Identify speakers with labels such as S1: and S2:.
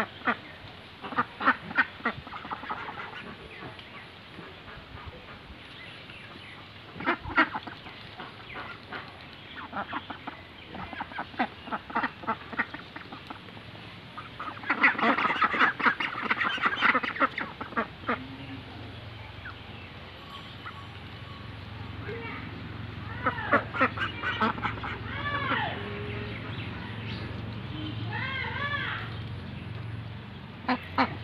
S1: Ha ha ha. Ha ha.